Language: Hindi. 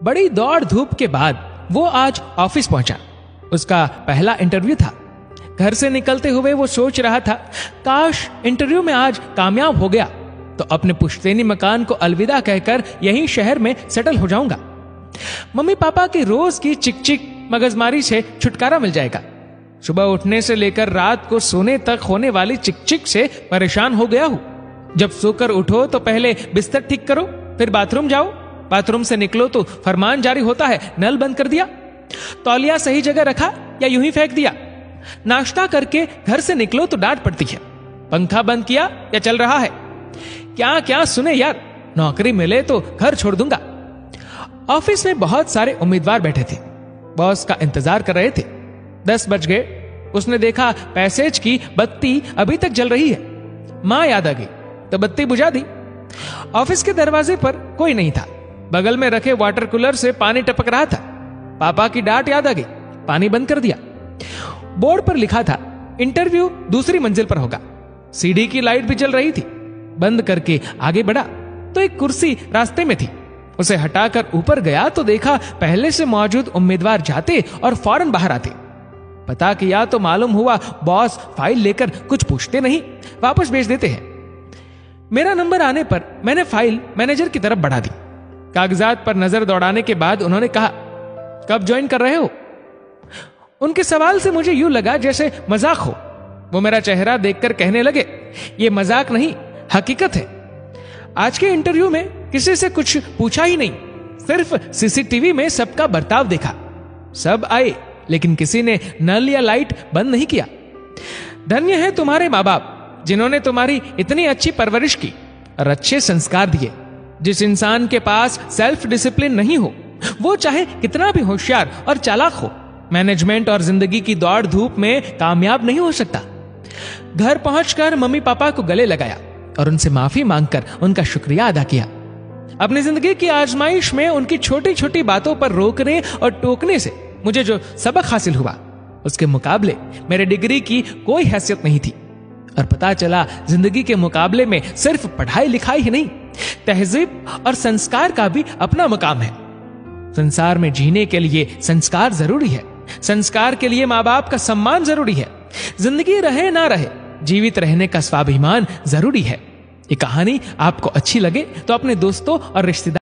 बड़ी दौड़ धूप के बाद वो आज ऑफ़िस पहुँचा। उसका पहला इंटरव्यू था। घर से निकलते हुए वो सोच रहा था, काश इंटरव्यू में आज कामयाब हो गया तो अपने पुश्तैनी मकान को अलविदा कहकर यहीं शहर में सेटल हो जाऊँगा। मम्मी पापा की रोज की चिक चिक मगजमारी से छुटकारा मिल जाएगा। सुबह उठने से लेकर रात को सोने तक होने वाली चिक चिक से परेशान हो गया हूँ। जब सोकर उठो तो पहले बिस्तर ठीक करो, फिर बाथरूम जाओ। बाथरूम से निकलो तो फरमान जारी होता है, नल बंद कर दिया। तौलिया सही जगह रखा या यूँ ही फेंक दिया। नाश्ता करके घर से निकलो तो डांट पड़ती है। पंखा बंद किया या चल रहा है? क्या क्या सुने यार, नौकरी मिले तो घर छोड़ दूँगा। ऑफ़िस में बहुत सारे उम्मीदवार बैठे थे। बॉस का इंतज़ार कर रहे थे। दस बज गए। उसने देखा पैसेज की बत्ती अभी तक जल रही है। माँ याद आ गई तो बत्ती बुझा दी। ऑफ़िस के दरवाजे पर कोई नहीं था। बगल में रखे वाटर कूलर से पानी टपक रहा था। पापा की डांट याद आ गई। पानी बंद कर दिया। बोर्ड पर लिखा था, इंटरव्यू दूसरी मंजिल पर होगा। सीढ़ी की लाइट भी जल रही थी। बंद करके आगे बढ़ा तो एक कुर्सी रास्ते में थी। उसे हटाकर ऊपर गया तो देखा पहले से मौजूद उम्मीदवार जाते और फ़ौरन बाहर आते। पता किया तो मालूम हुआ, बॉस फ़ाइल लेकर कुछ पूछते नहीं, वापस भेज देते हैं। मेरा नंबर आने पर मैंने फ़ाइल मैनेजर की तरफ़ बढ़ा दी। कागजात पर नज़र दौड़ाने के बाद उन्होंने कहा, कब ज्वाइन कर रहे हो? उनके सवाल से मुझे यूँ लगा जैसे मज़ाक हो। वो मेरा चेहरा देखकर कहने लगे, ये मज़ाक नहीं, हकीकत है। आज के इंटरव्यू में किसी से कुछ पूछा ही नहीं, सिर्फ़ सीसीटीवी में सबका बर्ताव देखा। सब आए, लेकिन किसी ने नल या लाइट बंद नहीं किया। धन्य है तुम्हारे माँ बाप, जिन्होंने तुम्हारी इतनी अच्छी परवरिश की और अच्छे संस्कार दिए। जिस इंसान के पास सेल्फ डिसिप्लिन नहीं हो, वो चाहे कितना भी होशियार और चालाक हो मैनेजमेंट और ज़िंदगी की दौड़ धूप में कामयाब नहीं हो सकता। घर पहुंचकर मम्मी पापा को गले लगाया और उनसे माफ़ी मांगकर उनका शुक्रिया अदा किया। अपनी ज़िंदगी की आजमाइश में उनकी छोटी छोटी बातों पर रोकने और टोकने से मुझे जो सबक हासिल हुआ, उसके मुकाबले मेरे डिग्री की कोई हैसियत नहीं थी। और पता चला, ज़िंदगी के मुकाबले में सिर्फ़ पढ़ाई लिखाई ही नहीं तहजीब और संस्कार का भी अपना मकाम है। संसार में जीने के लिए संस्कार ज़रूरी है। संस्कार के लिए माँ बाप का सम्मान ज़रूरी है। ज़िंदगी रहे ना रहे, जीवित रहने का स्वाभिमान ज़रूरी है। ये कहानी आपको अच्छी लगे तो अपने दोस्तों और रिश्तेदार